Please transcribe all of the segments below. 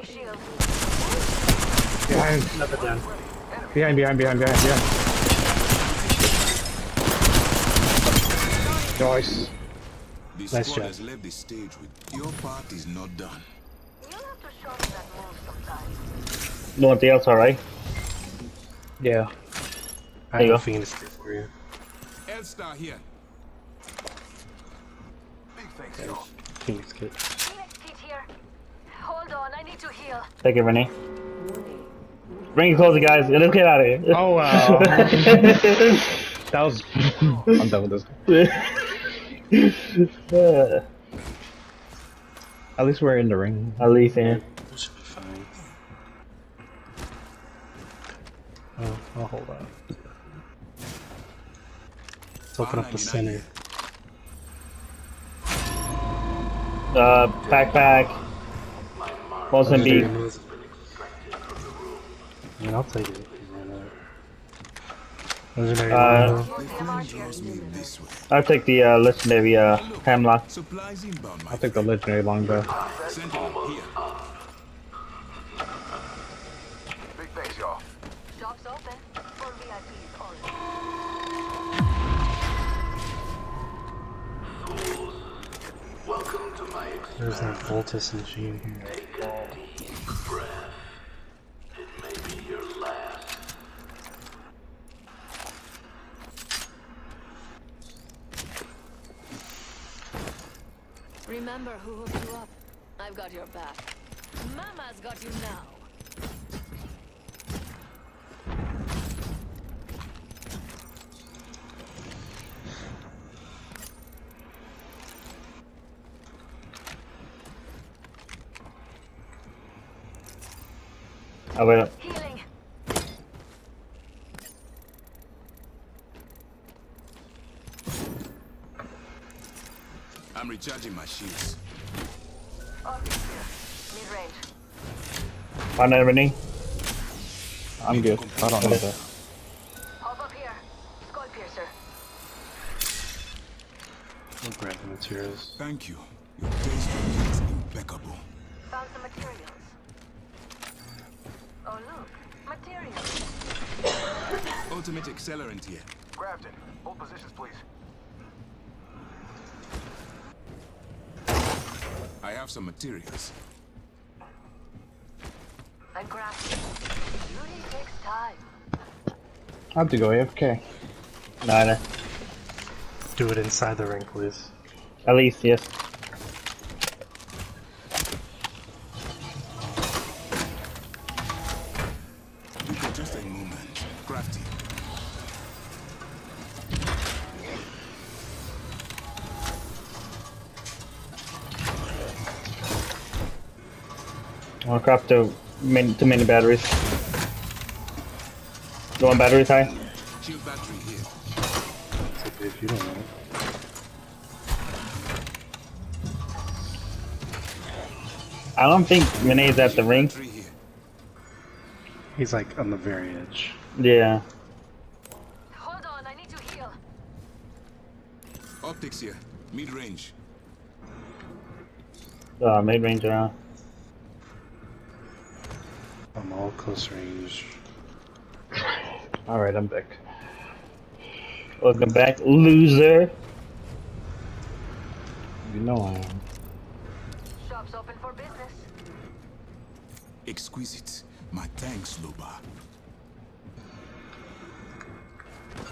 me shield. Behind. Another down. Behind, behind, behind, behind, behind. Nice. The Nice squad job. has left the stage with your part is not done. You'll have to show me that move sometime. You want the else, alright? Yeah. I There you have a go. Phoenix for you. Elstar here. Phoenix kit. Phoenix kit here. Hold on, I need to heal. Take it, Renee. Bring it closer, guys. Let's get out of here. Oh, wow. that was. I'm done with this. Uh, At least we're in the ring. At least, yeah. That should be fine. Oh, oh, hold on. Let's open up the center. Uh, backpack. Mozambique. I mean, I'll take it. Uh, Longbow. The flame draws me this way. I'll take the uh, legendary uh, Hemlock. Supplies inbound, my I'll take the legendary longbow. Sentinel here. Big thanks, y'all. Shops open. For VIPs only. There's that Voltus machine here. Remember who hooked you up. I've got your back. Mama's got you now. Oh, wait up. Healing. I'm recharging my shields. Optics here. Mid-range. On that, Renee. I'm good. I don't need that. Hop up here. Skull piercer. I'll grab the materials. Thank you. Your taste is impeccable. Found some materials. Oh look, materials. Ultimate accelerant here. Grafton, hold positions, please. I have some materials. I grabbed it. Beauty takes time. I have to go AFK. Nah, nah. Do it inside the ring, please. At least, yes. I want to craft too many, too many batteries. You want batteries high? Shield battery here. It's okay if you don't know. I don't think Renee's at the ring. He's like on the very edge. Yeah. Hold on, I need to heal. Optics here. Mid range. Uh, mid range around. I'm all close range. Alright, I'm back. Welcome back, loser. You know I am. Shops open for business. Exquisite. My thanks, Loba.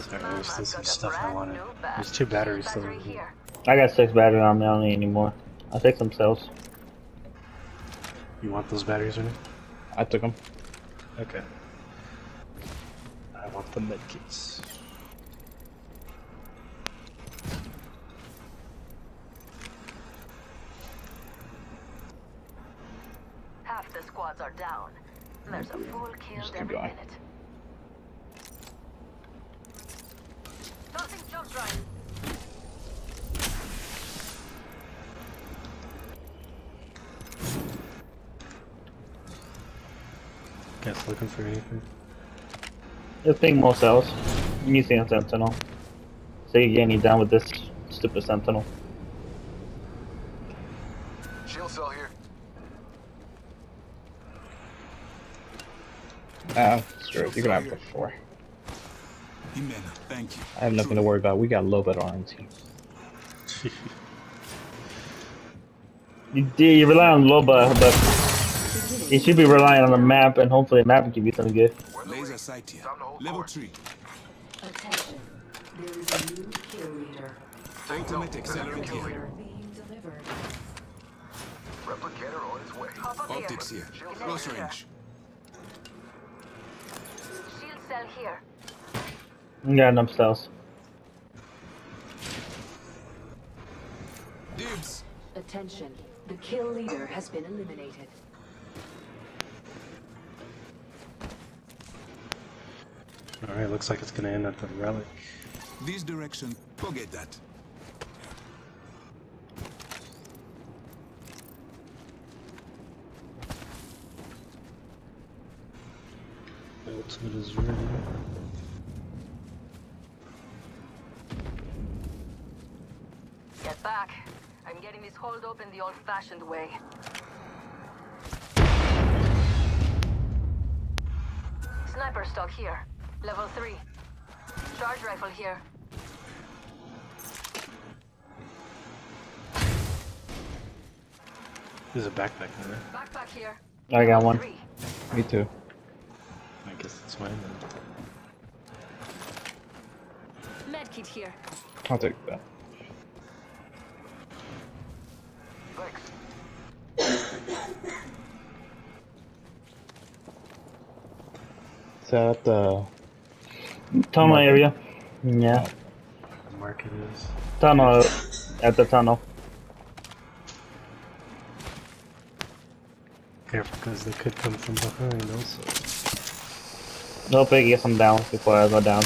Sorry, there's still some stuff I wanted. There's two batteries still. in here. here. I got six batteries on me. I don't need any more. I'll take some cells. You want those batteries or not? I took them. Okay. I want the medkits. Half the squads are down. There's a full kill every going. minute. Guys looking for anything? Just take more cells. I'm using a sentinel. So you get me down with this stupid sentinel. Shield cell here. Ah, screw it. You can have the four. Imena, thank you. I have nothing to worry about. We got low better on team. You, you rely on Loba, but you should be relying on the map, and hopefully the map can give you something good. Laser sight here. Time to hold Level 3. Attention. There is a new kill leader. Ultimate accelerant here. Being delivered. Replicator on its way. Optics here. Close range. Shield cell here. You got enough cells. Dibs. Attention. The kill leader has been eliminated. Alright, looks like it's gonna end at the relic. This direction. Forget that. Ultimate is ready. Get back. I'm getting this hold open the old-fashioned way. Sniper stock here. Level 3. Charge rifle here. There's a backpack in there. Backpack here. I got one. Three. Me too. I guess it's mine then. Medkit here. I'll take that. Thanks. Is that the Tunnel area. Yeah. The market is. Tunnel. At the tunnel. Careful, because they could come from behind also. Hope I get some down before I go down.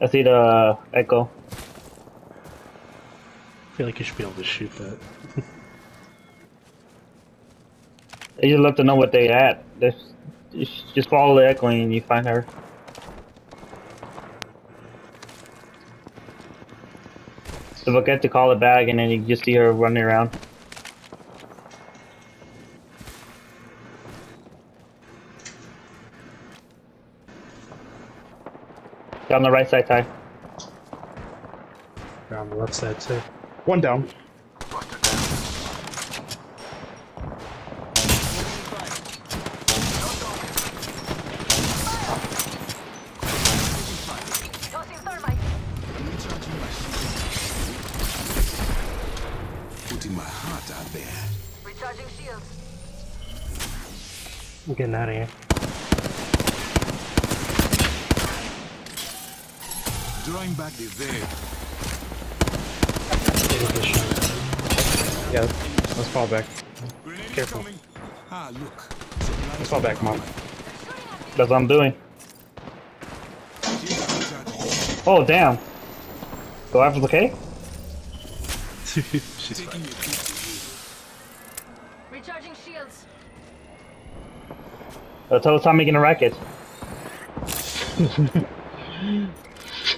I see the echo. I feel like you should be able to shoot that. You just love to know what they at. Just, just follow the echo and you find her. So forget to call it back and then you just see her running around. Down the right side, Ty. On the left side too. One down? Buster down. Tossing thermite. Recharging my shield. Putting my heart out there. Recharging shields. I'm getting out of here. Drawing back the veil. Get the shot. Yeah. Let's fall back. Careful. incoming. Look. Let's fall back, mom. That's what I'm doing. Oh, damn. Go after the K? She's fine. your peek to Recharging shields. Uh, tell us how making a racket.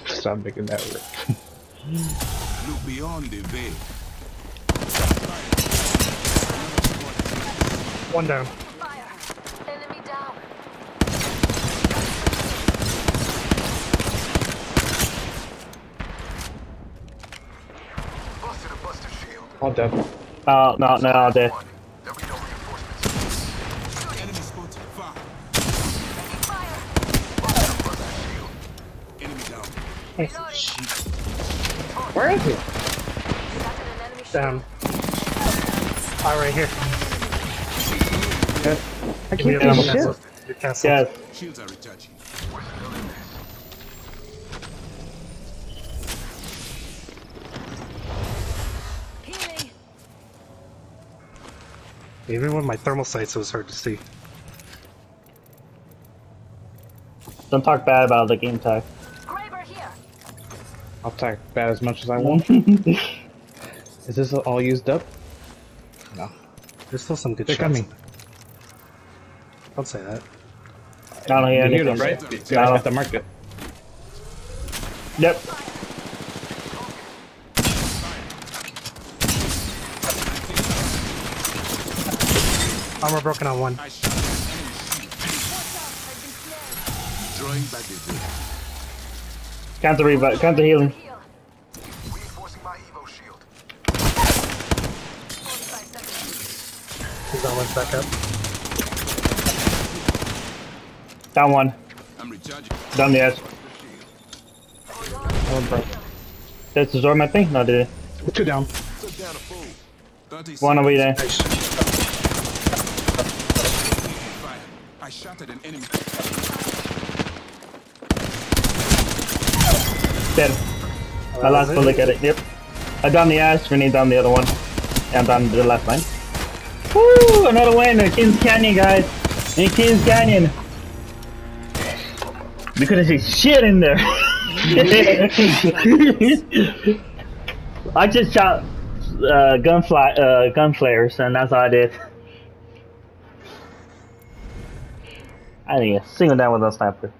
Stop making that work. Look beyond the veil. One down. Fire. Enemy down. Busted a Buster shield. All dead. Oh, no, no, dead. One. There'll no reinforcements. Enemy spot. Far. Fire. Enemy down. Reloading. Where is he? Spotted an enemy shield. Down. Ah, right here. I Give can't a do shit. cancel. You're canceled. Yes. Shields are recharging. We're still in this. Healing. Even with my thermal sights, it was hard to see. Don't talk bad about the game tag. I'll take that as much as I want. Is this all used up? No. There's still some good They're shots. They're coming. Don't say that. Not no, yeah, you them, right? You guys have to mark it. Yep. Armor broken on one. Throwing back Counter revive, counter healing. Reinforcing my Evo shield. He's on one back up. Down one. I'm recharging. Down the edge. Oh, bro. That's the Zorm, I think? No, did it? Two down. Took down a fool. 30 One away there. I shot at an enemy. Dead. My last bullet at it, yep. I down the ash, grenade down the other one. And down the last line. Woo! Another win in Kings Canyon, guys! In Kings Canyon! We couldn't see shit in there! I just shot uh, gunfly, uh, gun flares, and that's all I did. I think a single down with a sniper.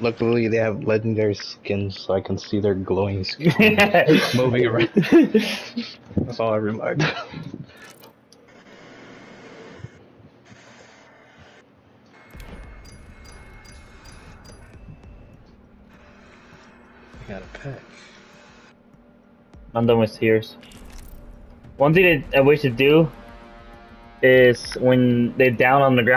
Luckily, they have legendary skins, so I can see their glowing skin moving around. That's all I remarked. I got a pick. I'm done with tears. One thing that I wish to do is when they're down on the ground.